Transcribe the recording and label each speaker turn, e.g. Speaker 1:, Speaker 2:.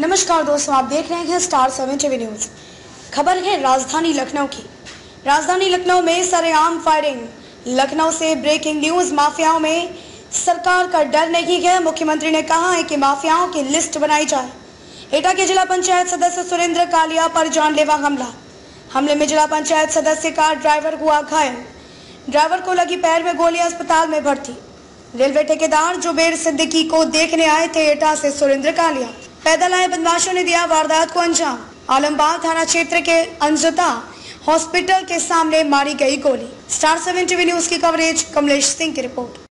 Speaker 1: नमस्कार दोस्तों, आप देख रहे हैं स्टार सेवन टीवी न्यूज़ खबर है राजधानी लखनऊ की। राजधानी लखनऊ में सरेआम फायरिंग लखनऊ से ब्रेकिंग न्यूज़ माफियाओं में सरकार का डर नहीं है। मुख्यमंत्री ने कहा है कि माफियाओं की लिस्ट बनाई जाए। एटा के जिला पंचायत सदस्य सुरेंद्र कालिया पर जानलेवा हमला। हमले में जिला पंचायत सदस्य का ड्राइवर हुआ घायल। ड्राइवर को लगी पैर में गोली अस्पताल में भर्ती। रेलवे ठेकेदार जुबेर सिद्दीकी को देखने आए थे एटा से सुरेंद्र कालिया। पैदल आए बदमाशों ने दिया वारदात को अंजाम। आलमबाग थाना क्षेत्र के अंजता हॉस्पिटल के सामने मारी गई गोली। स्टार सेवन टीवी न्यूज़ की कवरेज कमलेश सिंह की रिपोर्ट।